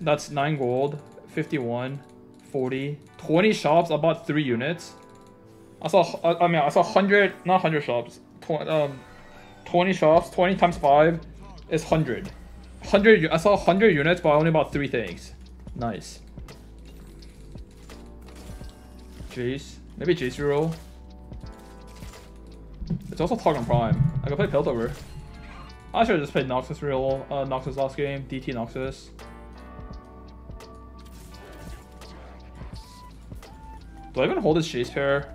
That's 9 gold, 51, 40, 20 shops, about 3 units. I saw, I I mean, I saw 100, not 100 shops, um, 20 shops, 20 times 5 is 100. 100, I saw 100 units, but I only about 3 things. Nice. Jayce. Maybe Jayce reroll. It's also Targon Prime. I can play Piltover. I should have just played Noxus real uh, Noxus last game. DT Noxus. Do I even hold his Chase pair?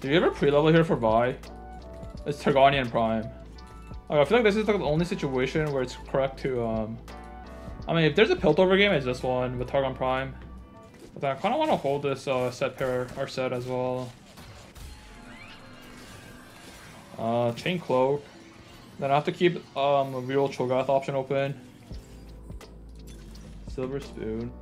Do you ever pre-level here for Vi? It's Targonian Prime. Okay, I feel like this is like the only situation where it's correct to, um... I mean, if there's a Piltover game, it's this one with Targon Prime. But I kind of want to hold this uh, set pair, or set as well. Uh, Chain Cloak. Then I have to keep um, a real Cho'Gath option open. Silver Spoon.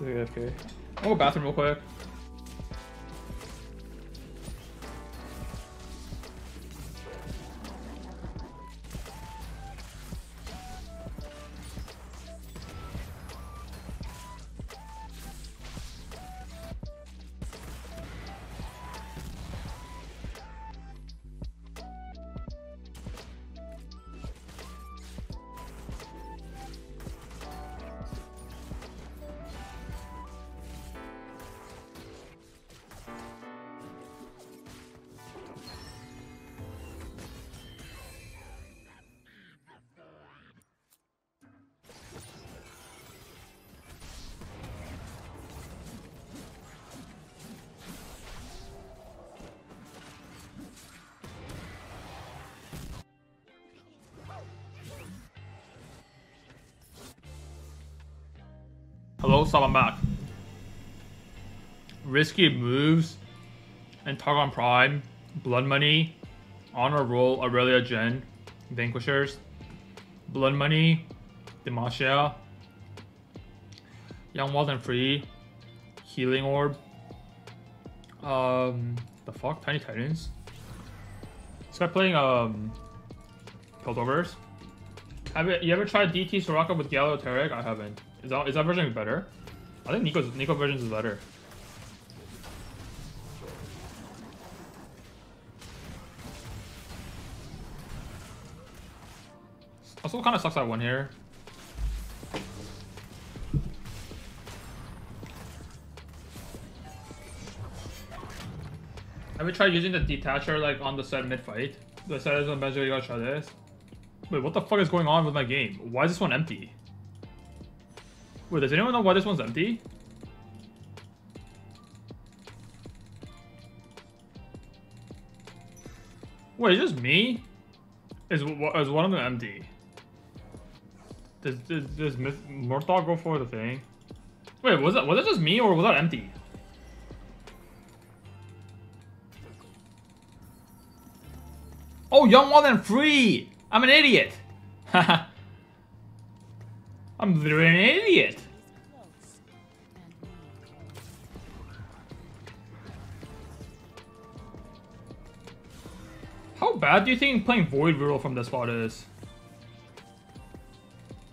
Okay. I'll go bathroom real quick. Hello, stop, I'm back. Risky moves and Targon Prime, Blood Money, Honor Roll, Aurelia Gen, Vanquishers, Blood Money, Demacia, Young Wild and Free, Healing Orb, um, the fuck, Tiny Titans. This guy playing um, Piltovers. Have you, you ever tried DT Soraka with Gallo Taric? I haven't. Is that, is that version better? I think Nico's Nico version is better. Also kind of sucks that one here. Have you tried using the detacher like on the set mid fight? The set is on Benjo, you gotta try this. Wait, what the fuck is going on with my game? Why is this one empty? Wait, does anyone know why this one's empty? Wait, is just me? Is, is one of them empty? Does, does, does Mortdog go for the thing? Wait, was that was it just me or was that empty? Oh, Young Wild and Free! I'm an idiot! Haha. I'm literally an idiot. How bad do you think playing Void Reroll from this spot is?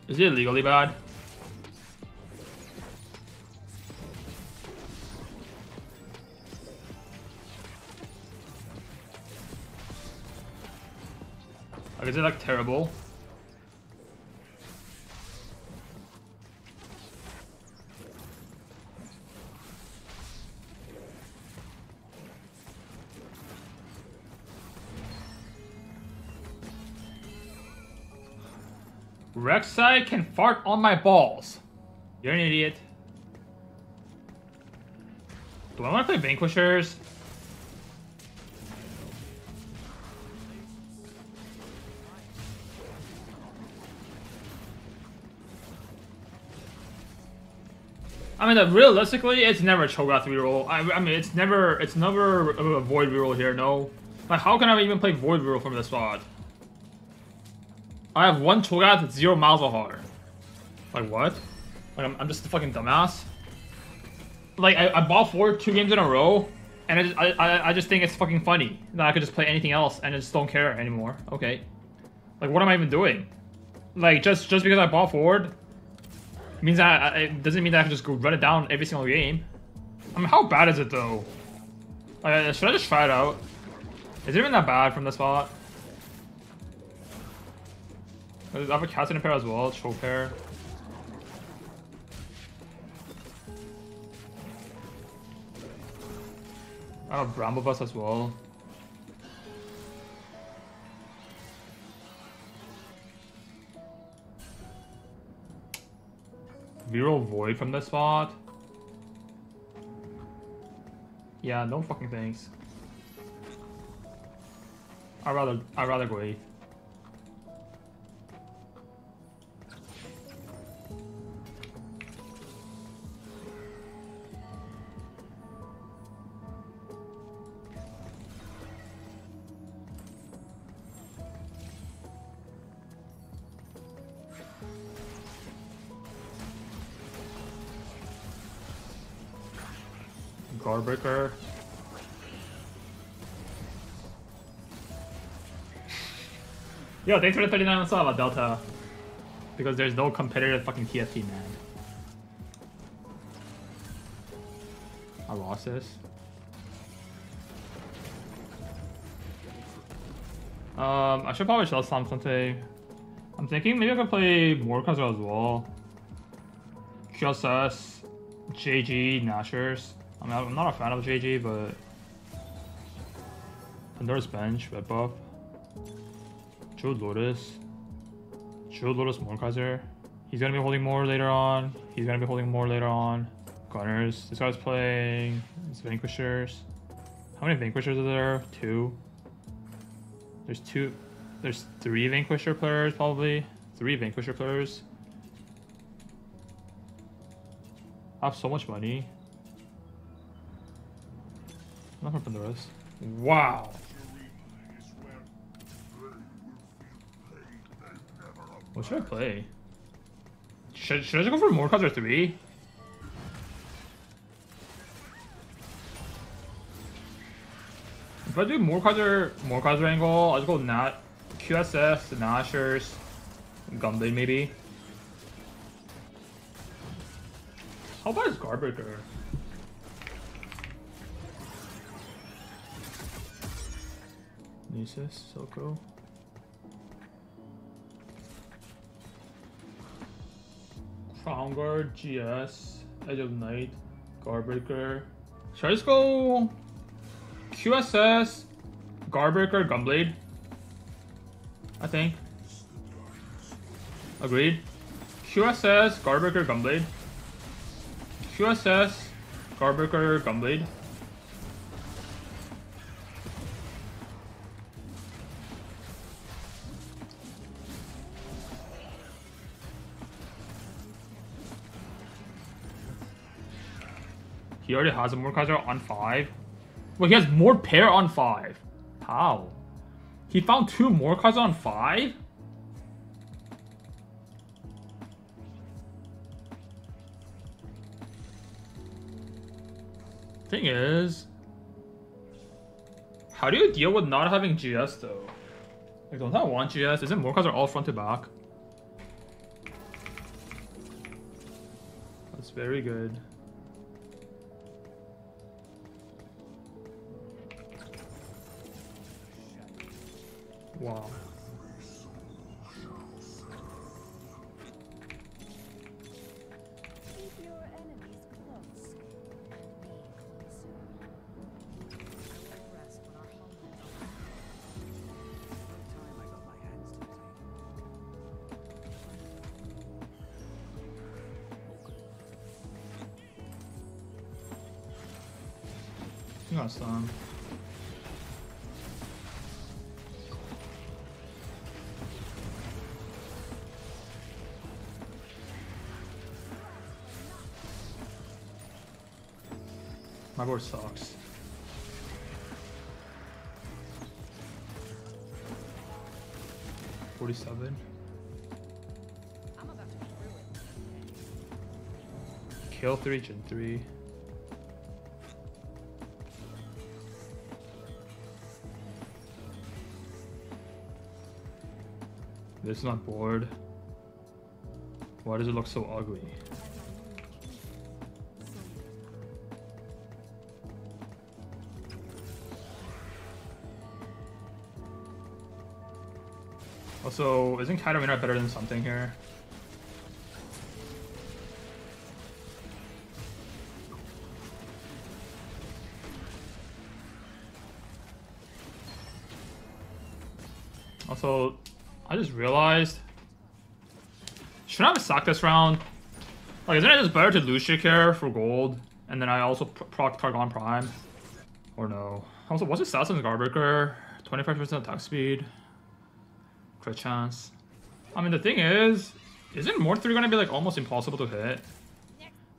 Is it legally bad? Like, is it like terrible? Rek'Sai can fart on my balls. You're an idiot. Do I want to play Vanquishers? I mean, realistically, it's never a Cho'Gath reroll. I, I mean, it's never, it's never a Void reroll here. No, like, how can I even play Void reroll from this spot? I have one Cho'Gath with zero Malzahar. Like what? Like I'm, I'm just a fucking dumbass. Like I, I bought four two games in a row, and I just I, I, I just think it's fucking funny that I could just play anything else and I just don't care anymore. Okay. Like what am I even doing? Like just just because I bought forward means that I, it doesn't mean that I can just go run it down every single game. I mean, how bad is it though? Like, should I just try it out? Is it even that bad from the spot? I have a pair as well, choke pair. I have Bramble Vest as well. Viral Void from this spot. Yeah, no fucking thanks. I'd rather I'd rather go. Yo, thanks for the 39 on sub, Delta. Because there's no competitive fucking TFT, man. I lost this. Um, I should probably shell slam something. I'm thinking maybe I could play Mordekaiser as well. QSS, JG, Nashor's. I mean, I'm not a fan of JG, but Pandora's Bench, Red Buff, Jeweled Lotus, Jeweled Lotus Mordekaiser. He's gonna be holding more later on. He's gonna be holding more later on. Gunners. This guy's playing. It's Vanquishers. How many Vanquishers are there? Two. There's two. There's three Vanquisher players probably. Three Vanquisher players. I have so much money. Nothing from the rest. Wow. What should I play? Should, should I just go for more cards or three? If I do more cards or more cards angle, I'll just go Nat QSS, Nashor's, Gunblade maybe. How about his Guardbreaker? Nasus, Soko. Guard, GS, Edge of Night, Guardbreaker. Should I just go QSS, Guardbreaker, Gunblade? I think. Agreed. QSS, Guardbreaker, Gunblade. QSS, Guardbreaker, Gunblade. He already has a Mordekaiser on 5. Well, he has more pair on 5. How? He found two Mordekaiser on 5? Thing is... How do you deal with not having GS though? Like, don't I want GS? Isn't Mordekaiser all front to back? That's very good. Wow. My board sucks. Forty-seven. Kill three, gen three. This is not bored. Why does it look so ugly? Also, isn't Katarina better than something here? Also, I just realized... Should I have sacked this round? Like, isn't it just better to Lucia care for gold? And then I also proc Targon Prime? Or no? Also, what's Assassin's Guardbreaker? 25% attack speed? Crit chance? I mean, the thing is, isn't Mord 3 gonna be like almost impossible to hit?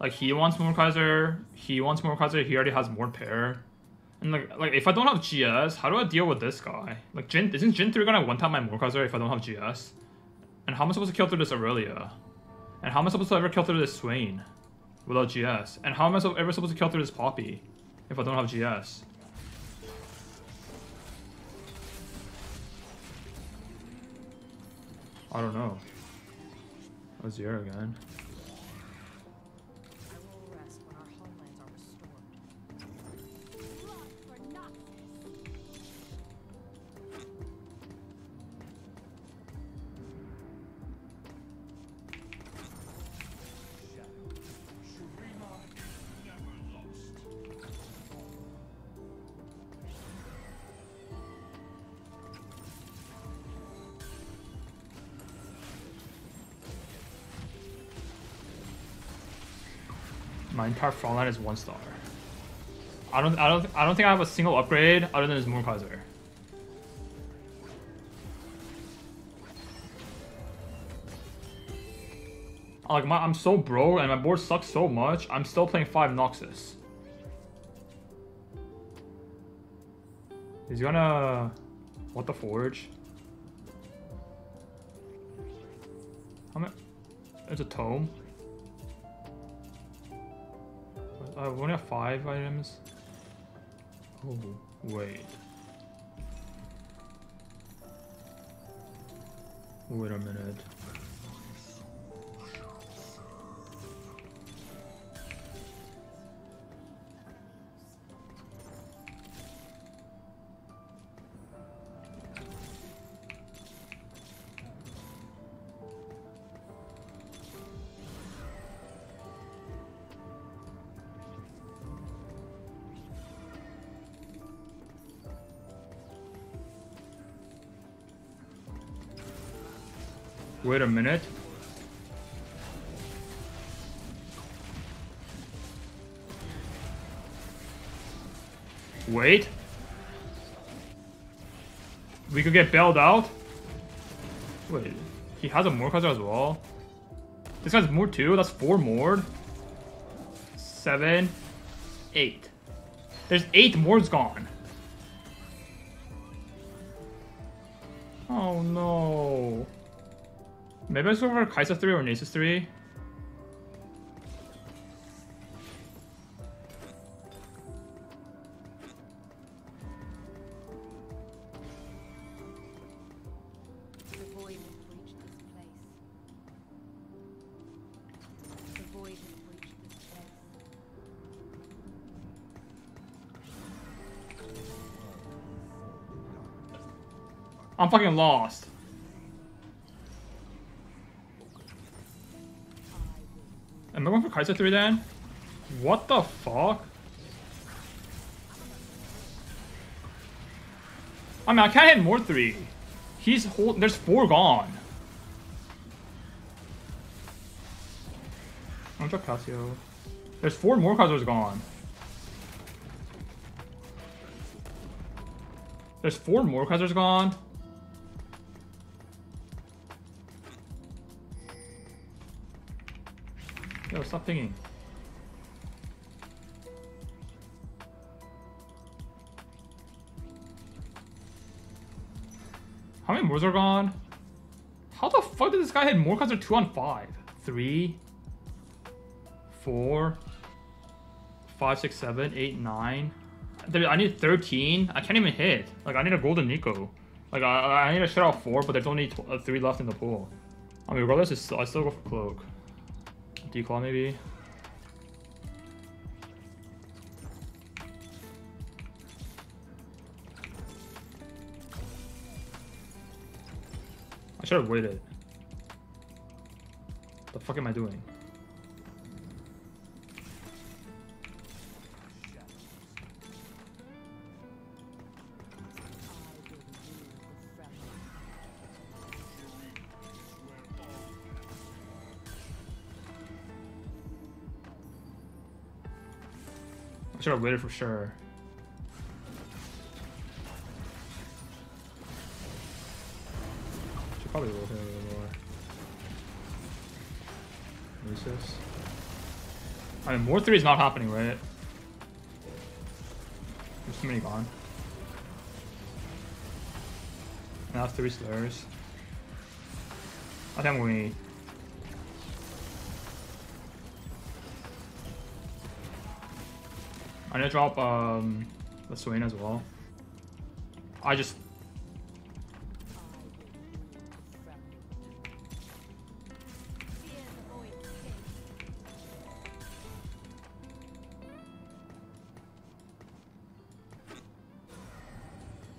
Like, he wants more Kaiser, he wants more Kaiser, he already has more Pair. And like, like if I don't have GS, how do I deal with this guy? Like, Jin, isn't Jin 3 gonna one-tap my Mordekaiser if I don't have GS? And how am I supposed to kill through this Aurelia? And how am I supposed to ever kill through this Swain? Without GS? And how am I so ever supposed to kill through this Poppy? If I don't have GS? I don't know. Azir again. My entire front line is one star. I don't I don't I don't think I have a single upgrade other than this Mordekaiser. Like my, I'm so broke and my board sucks so much. I'm still playing five Noxus. He's gonna what the forge? How many? It's a tome. Uh, we only have five items. Oh, wait. Wait a minute. Wait a minute. Wait. We could get bailed out? Wait, he has a Mordekaiser as well? This guy's more too? That's four more. Seven. Eight. There's eight Mords gone. Maybe should go for Kai'Sa 3 or Nasus 3. I'm fucking lost. Going 3 then? What the fuck? I mean, I can't hit more 3. He's hold there's 4 gone. I'm drop Cassio. There's 4 more Kaisers gone. There's 4 more Kaisers gone. Yo, stop pinging. How many moves are gone? How the fuck did this guy hit more cards are 2 on 5? 3? four, five, six, seven, eight, nine. I need 13. I can't even hit. Like, I need a golden Nico. Like, I, I need to shut out four, but there's only uh, three left in the pool. I mean, regardless, I still go for cloak. Declaw, maybe. I should have waited. What The fuck am I doing? Should have waited for sure. Should probably roll here a little more. Lucius. I mean, more three is not happening, right? There's too many gone. Now three slurs. I think we. I'm gonna drop um the Swain as well. I just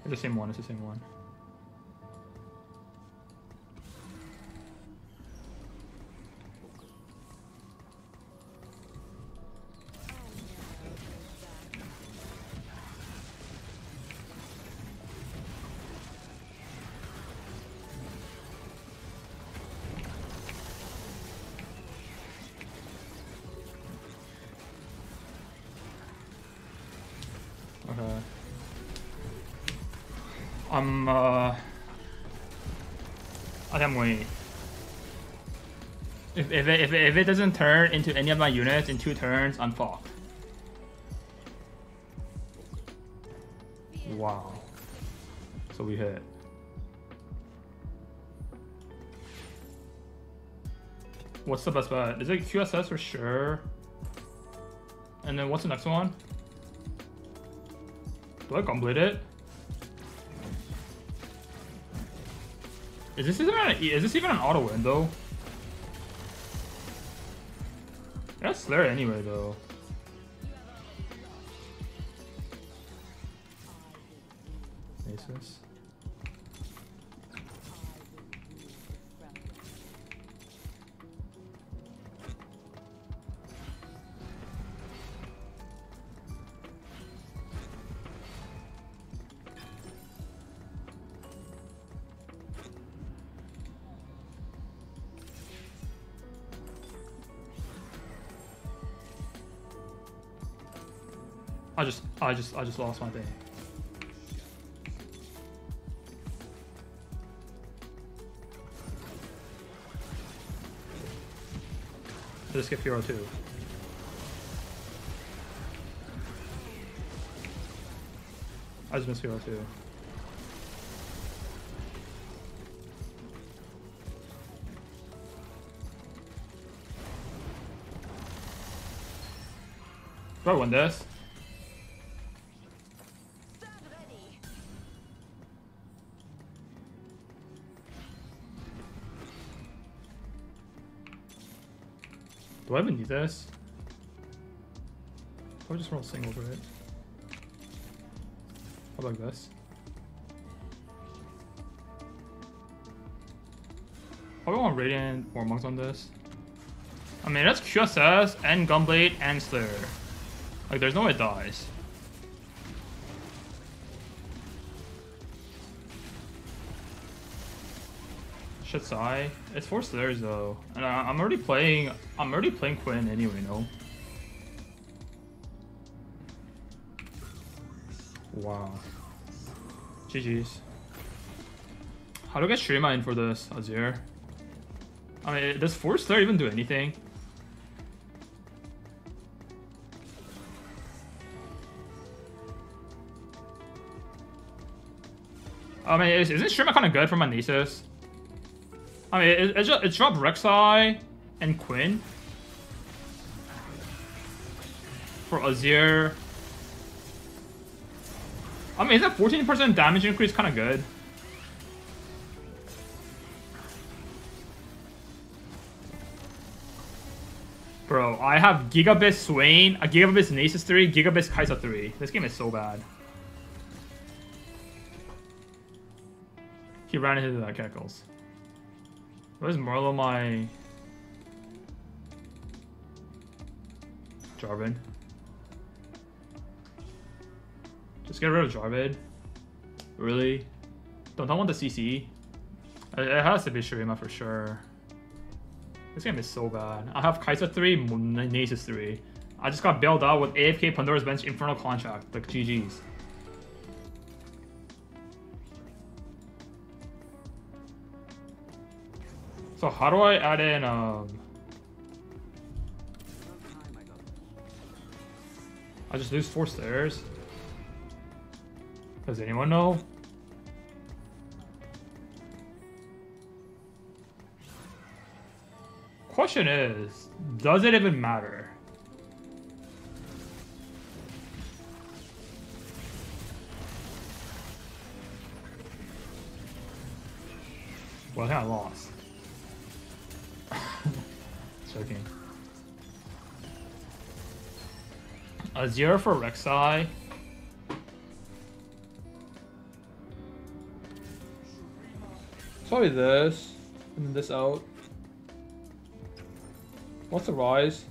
it's the same one. It's the same one. Okay. I'm uh I waiting. If if it, if it, if it doesn't turn into any of my units in two turns, I'm fucked. Wow. So we hit. What's the best bet? Is it QSS for sure? And then what's the next one? Do I complete it? Is this even an, is this even an auto win though? That's Slayer anyway though. I just I just I just lost my thing. I just get Hero 2. I just missed Hero 2. Do I win this? Even need this? I'll just roll single for it. How about this? Probably want Radiant or Monks on this. I mean, that's QSS and Gunblade and Slayer. Like, there's no way it dies. Shit, Sai. It's four Slayers though, and I, I'm already playing. I'm already playing Quinn anyway. No. Wow. GG's. How do I get Shurima in for this, Azir? I mean, does Force Slayer even do anything? I mean, is, isn't Shurima kind of good for my Nasus? I mean, it, it, just, it dropped Rek'Sai and Quinn. for Azir. I mean, is that 14% damage increase kind of good? Bro, I have Gigabit Swain, a Gigabit Nasus 3, Gigabit Kai'Sa 3. This game is so bad. He ran into that Keckles. Where's Morello my... Jarvan? Just get rid of Jarvan. Really? Don't I want the CC? It has to be Shurima for sure. This game is so bad. I have Kai'Sa 3, Nasus 3. I just got bailed out with AFK Pandora's Bench Infernal Contract. Like, GG's. So how do I add in, um... I just lose four stairs? Does anyone know? Question is, does it even matter? Well, I lost. A zero for Rek'Sai. Probably this, and this out. What's the rise?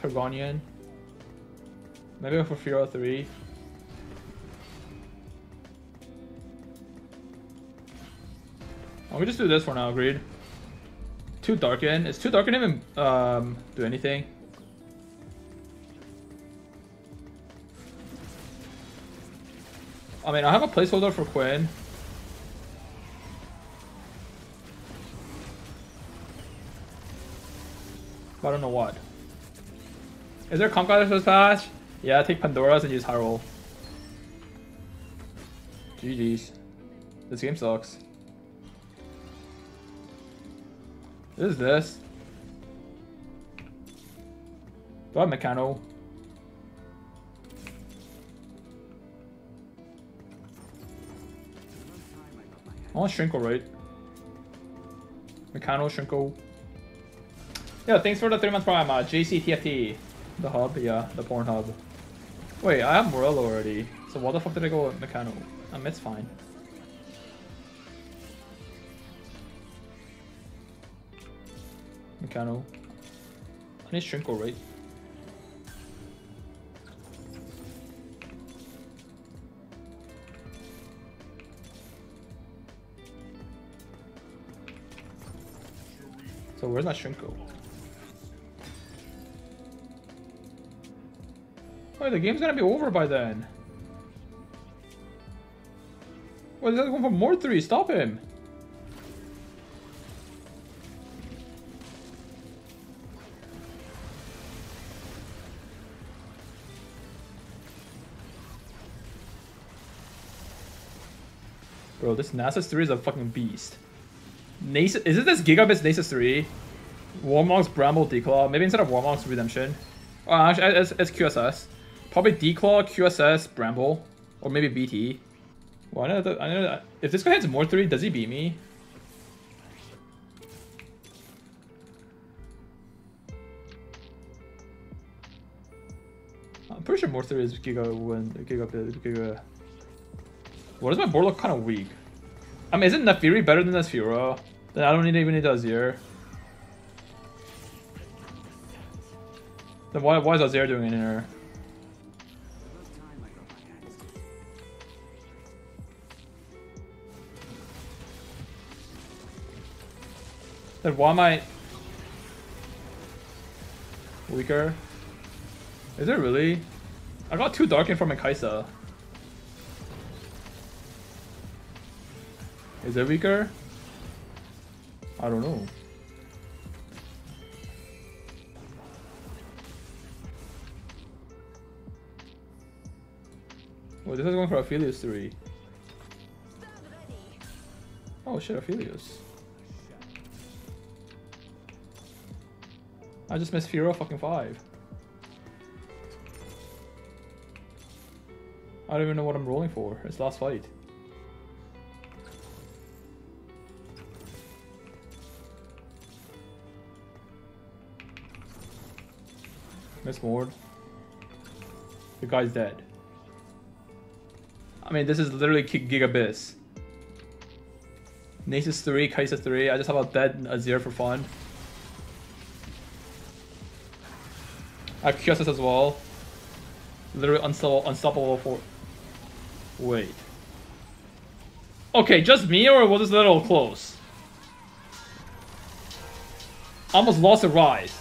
Targonian. Maybe for Firo 3. Oh, we just do this for now, agreed. Too Darken. Is Too Darken even um, do anything? I mean, I have a placeholder for Quinn. But I don't know what. Is there Comp Goddess patch? Yeah, take Pandora's and use High Roll. GG's. This game sucks. What is this? Do I have Mechano? I want Shrinkle, right? Mechano, Shrinkle. Yeah, thanks for the three month prime, uh, JCTFT. The hub, yeah, the porn hub. Wait, I have Morello already. So why the fuck did I go with Mechano? Um, it's fine. Mechano. I need Shrinkle, right? So where's my Shrinkle? Oh, the game's gonna be over by then. What is that going for more three? Stop him. Bro, this Nasus 3 is a fucking beast. Nasus, is it this Gigabit Nasus 3? Warmogs Bramble Declaw. Maybe instead of Warmogs Redemption. Oh, actually, it's, it's QSS. Probably Declaw, QSS, Bramble, or maybe BT. Know that, I know. If this guy hits more three, does he beat me? I'm pretty sure more three is Giga win. Giga, Giga. What is my board look kind of weak? I mean, isn't Naafiri better than Nasfiro? I don't need even need Azir. Then why why is Azir doing in here? Then why am I weaker? Is it really? I got two Darken from Kai'Sa. Is it weaker? I don't know. Well, this is going for Aphelios 3. Oh shit, Aphelios. I just missed Firo fucking 5. I don't even know what I'm rolling for. It's last fight. Miss Ward. The guy's dead. I mean, this is literally Gigabyss. Nasus 3, Kai'Sa 3. I just have a dead Azir for fun. I have Kiosis as well. Literally unstoppable, unstoppable for... Wait. Okay, just me or was this a little close? Almost lost a rise.